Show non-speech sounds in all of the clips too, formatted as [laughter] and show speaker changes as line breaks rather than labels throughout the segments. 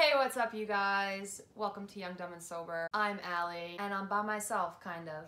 Hey, what's up, you guys? Welcome to Young, Dumb, and Sober. I'm Allie, and I'm by myself, kind of.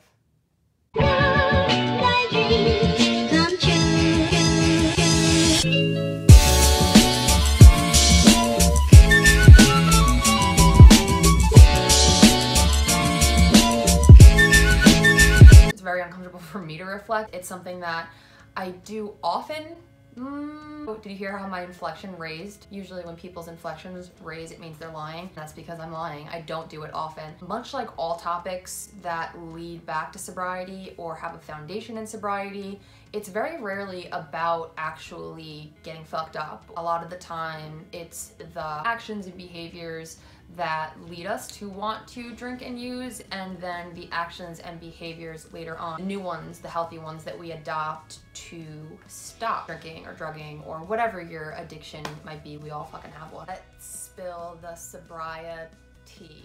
It's very uncomfortable [laughs] for me to reflect. It's something that I do often. Mm. Did you hear how my inflection raised? Usually when people's inflections raise, it means they're lying. That's because I'm lying. I don't do it often. Much like all topics that lead back to sobriety or have a foundation in sobriety, it's very rarely about actually getting fucked up. A lot of the time, it's the actions and behaviors that lead us to want to drink and use, and then the actions and behaviors later on, new ones, the healthy ones that we adopt to stop drinking or drugging or whatever your addiction might be. We all fucking have one. Let's spill the sobriety.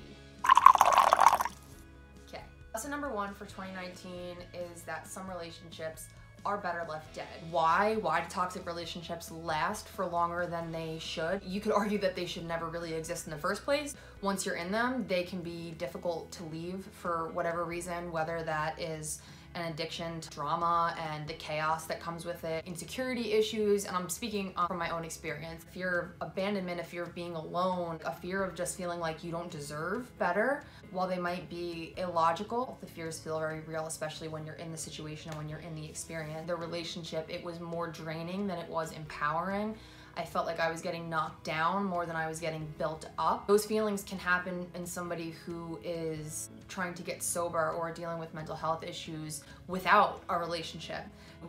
Okay. Lesson number one for 2019 is that some relationships are better left dead. Why? Why do toxic relationships last for longer than they should? You could argue that they should never really exist in the first place. Once you're in them, they can be difficult to leave for whatever reason, whether that is an addiction to drama and the chaos that comes with it, insecurity issues, and I'm speaking uh, from my own experience. Fear of abandonment, a fear of being alone, a fear of just feeling like you don't deserve better. While they might be illogical, the fears feel very real, especially when you're in the situation and when you're in the experience. The relationship, it was more draining than it was empowering. I felt like I was getting knocked down more than I was getting built up. Those feelings can happen in somebody who is trying to get sober or dealing with mental health issues without a relationship.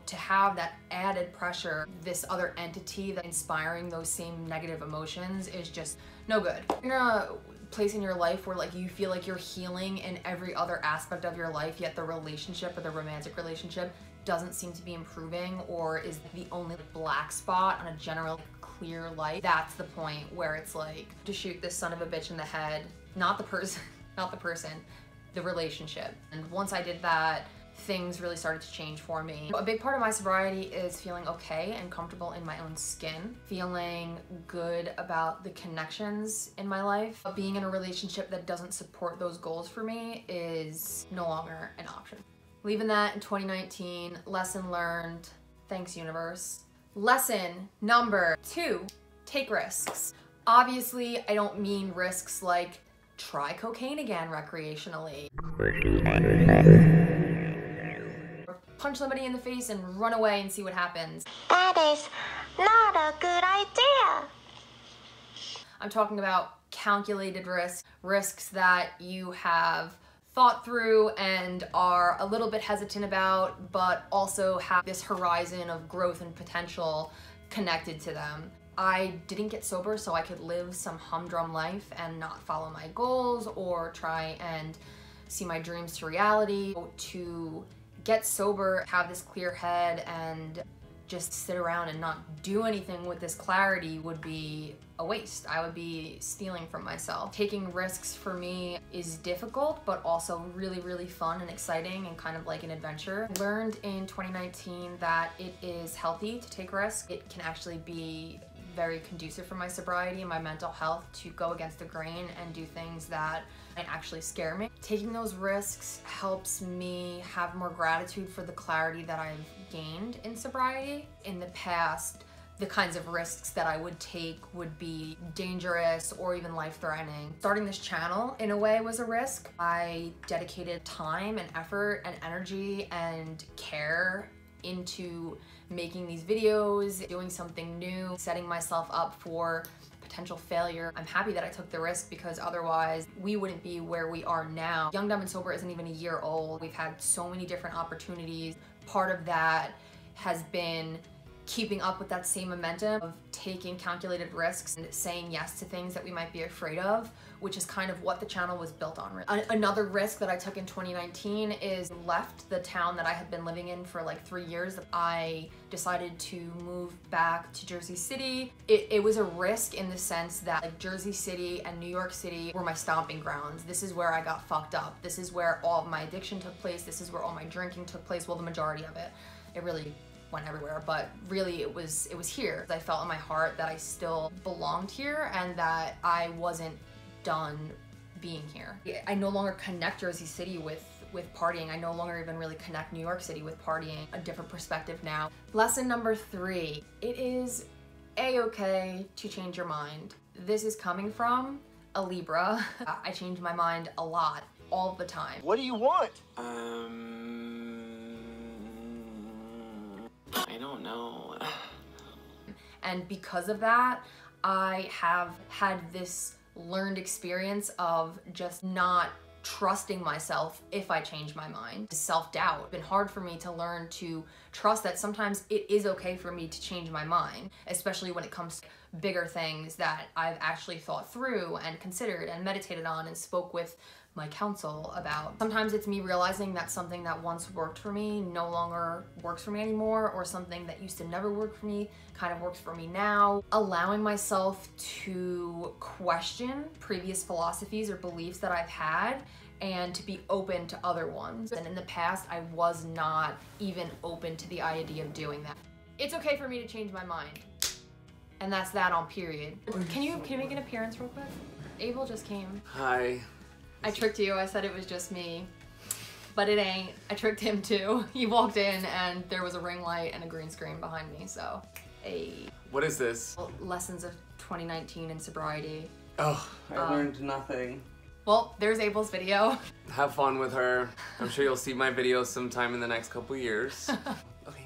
To have that added pressure, this other entity that inspiring those same negative emotions is just no good. You're in a place in your life where like you feel like you're healing in every other aspect of your life, yet the relationship or the romantic relationship doesn't seem to be improving or is the only black spot on a general clear light, that's the point where it's like to shoot this son of a bitch in the head, not the person, [laughs] not the person, the relationship. And once I did that, things really started to change for me. A big part of my sobriety is feeling okay and comfortable in my own skin, feeling good about the connections in my life. Being in a relationship that doesn't support those goals for me is no longer an option. Leaving that in 2019, lesson learned, thanks universe. Lesson number two, take risks. Obviously, I don't mean risks like try cocaine again recreationally. Punch somebody in the face and run away and see what happens.
That is not a good idea.
I'm talking about calculated risks, risks that you have thought through and are a little bit hesitant about, but also have this horizon of growth and potential connected to them. I didn't get sober so I could live some humdrum life and not follow my goals or try and see my dreams to reality. To get sober, have this clear head and just sit around and not do anything with this clarity would be a waste. I would be stealing from myself. Taking risks for me is difficult, but also really, really fun and exciting and kind of like an adventure. I learned in 2019 that it is healthy to take risks. It can actually be very conducive for my sobriety and my mental health to go against the grain and do things that might actually scare me. Taking those risks helps me have more gratitude for the clarity that I've gained in sobriety. In the past, the kinds of risks that I would take would be dangerous or even life-threatening. Starting this channel in a way was a risk. I dedicated time and effort and energy and care into making these videos, doing something new, setting myself up for potential failure. I'm happy that I took the risk because otherwise we wouldn't be where we are now. Young, Dumb, and Sober isn't even a year old. We've had so many different opportunities. Part of that has been keeping up with that same momentum of taking calculated risks and saying yes to things that we might be afraid of, which is kind of what the channel was built on. Another risk that I took in 2019 is left the town that I had been living in for like three years. I decided to move back to Jersey City. It, it was a risk in the sense that like Jersey City and New York City were my stomping grounds. This is where I got fucked up. This is where all of my addiction took place. This is where all my drinking took place. Well, the majority of it. It really went everywhere, but really it was it was here. I felt in my heart that I still belonged here and that I wasn't done being here. I no longer connect Jersey City with with partying. I no longer even really connect New York City with partying. A different perspective now. Lesson number 3. It is a-okay to change your mind. This is coming from a Libra. [laughs] I change my mind a lot all the time.
What do you want?
Um, I don't know.
And because of that, I have had this learned experience of just not trusting myself if I change my mind. Self-doubt. It's been hard for me to learn to trust that sometimes it is okay for me to change my mind, especially when it comes to bigger things that I've actually thought through and considered and meditated on and spoke with my counsel about. Sometimes it's me realizing that something that once worked for me no longer works for me anymore, or something that used to never work for me kind of works for me now. Allowing myself to question previous philosophies or beliefs that I've had and to be open to other ones. And in the past, I was not even open to the idea of doing that. It's okay for me to change my mind. And that's that on period. Oh, can you can you make an appearance real quick? Abel just came.
Hi.
I tricked you. I said it was just me. But it ain't. I tricked him too. [laughs] He walked in and there was a ring light and a green screen behind me. So, a
What is this?
lessons of 2019 in sobriety.
Oh,
I
Um,
learned nothing.
Well, there's Abel's video.
have fun with her. [laughs] I'm sure you'll see my videos sometime in the next couple years. [laughs] Okay.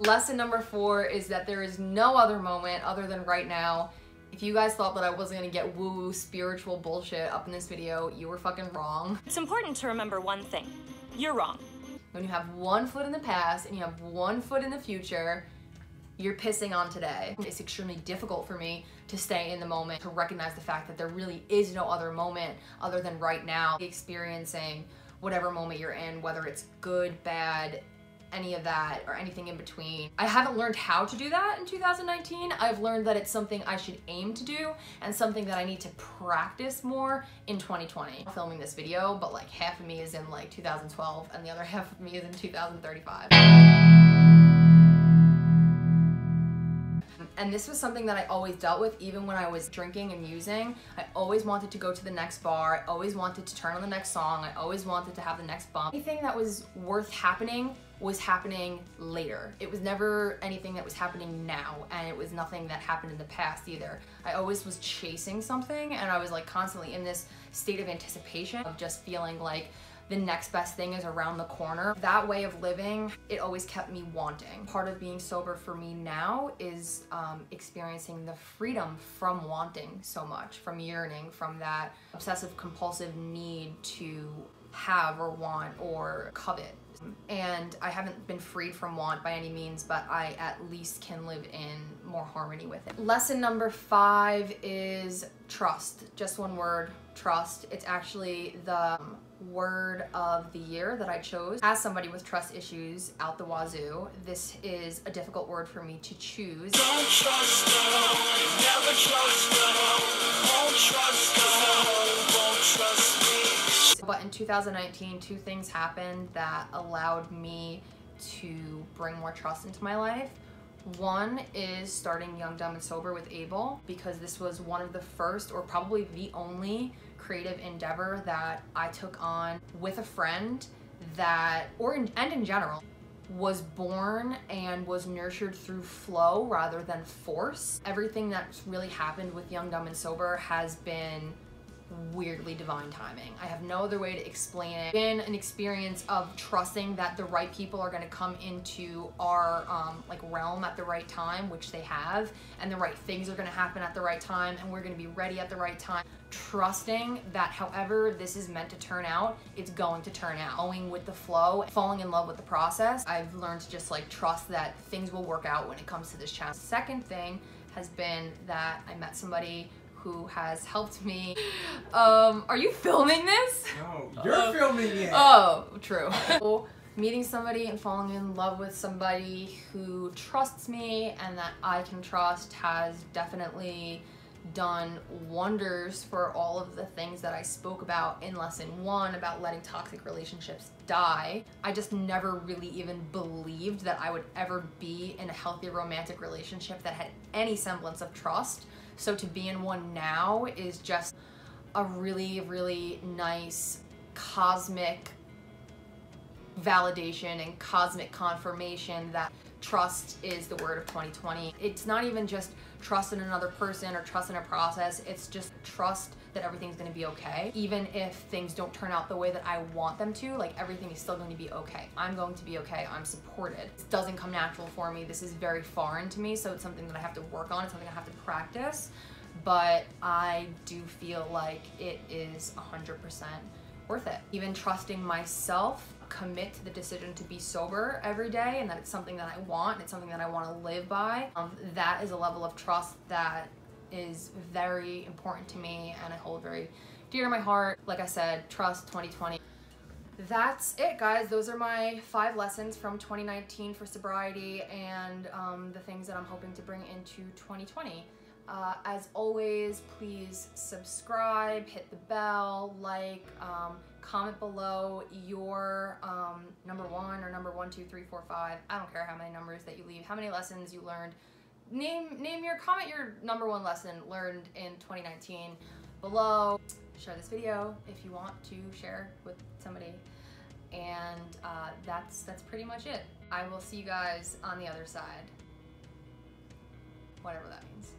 Lesson number four is that there is no other moment other than right now. If you guys thought that I wasn't gonna get woo-woo spiritual bullshit up in this video, you were fucking wrong.
It's important to remember one thing. You're wrong.
When you have one foot in the past and you have one foot in the future, you're pissing on today. It's extremely difficult for me to stay in the moment, to recognize the fact that there really is no other moment other than right now, experiencing whatever moment you're in, whether it's good, bad, any of that, or anything in between. I haven't learned how to do that in 2019. I've learned that it's something I should aim to do and something that I need to practice more in 2020. I'm filming this video, but like half of me is in like 2012 and the other half of me is in 2035. And this was something that I always dealt with even when I was drinking and using. I always wanted to go to the next bar. I always wanted to turn on the next song. I always wanted to have the next bump. Anything that was worth happening was happening later. It was never anything that was happening now, and it was nothing that happened in the past either. I always was chasing something, and I was like constantly in this state of anticipation of just feeling like the next best thing is around the corner. That way of living, it always kept me wanting. Part of being sober for me now is um, experiencing the freedom from wanting so much, from yearning, from that obsessive compulsive need to have or want or covet. And I haven't been freed from want by any means, but I at least can live in more harmony with it. Lesson number five is trust. Just one word, trust. It's actually the um, word of the year that I chose. As somebody with trust issues out the wazoo, this is a difficult word for me to choose. But in 2019, two things happened that allowed me to bring more trust into my life. One is starting Young, Dumb, and Sober with Abel because this was one of the first, or probably the only, creative endeavor that I took on with a friend that, or in, and in general, was born and was nurtured through flow rather than force. Everything that's really happened with Young, Dumb, and Sober has been weirdly divine timing. I have no other way to explain it. Been an experience of trusting that the right people are going to come into our um, like realm at the right time, which they have, and the right things are going to happen at the right time, and we're going to be ready at the right time. Trusting that however this is meant to turn out, it's going to turn out. Going with the flow, falling in love with the process. I've learned to just like trust that things will work out when it comes to this challenge. Second thing has been that I met somebody who has helped me. Um, are you filming this?
No, you're filming it.
Oh, true. [laughs] Meeting somebody and falling in love with somebody who trusts me and that I can trust has definitely done wonders for all of the things that I spoke about in lesson one about letting toxic relationships die. I just never really even believed that I would ever be in a healthy romantic relationship that had any semblance of trust. So to be in one now is just a really, really nice cosmic validation and cosmic confirmation that trust is the word of 2020. It's not even just trust in another person or trust in a process, it's just trust that everything's gonna be okay. Even if things don't turn out the way that I want them to, like everything is still going to be okay. I'm going to be okay, I'm supported. It doesn't come natural for me. This is very foreign to me, so it's something that I have to work on, it's something I have to practice. But I do feel like it is 100% worth it. Even trusting myself, commit to the decision to be sober every day and that it's something that I want, it's something that I want to live by. Um, that is a level of trust that is very important to me and I hold very dear to my heart. Like I said, trust 2020. That's it, guys. Those are my five lessons from 2019 for sobriety and um, the things that I'm hoping to bring into 2020. Uh, as always, please subscribe, hit the bell, like, um, comment below your um, number one or number one, two, three, four, five. I don't care how many numbers that you leave, how many lessons you learned name name your comment your number one lesson learned in 2019 below. Share this video if you want to share with somebody. And uh, that's that's pretty much it. I will see you guys on the other side. Whatever that means.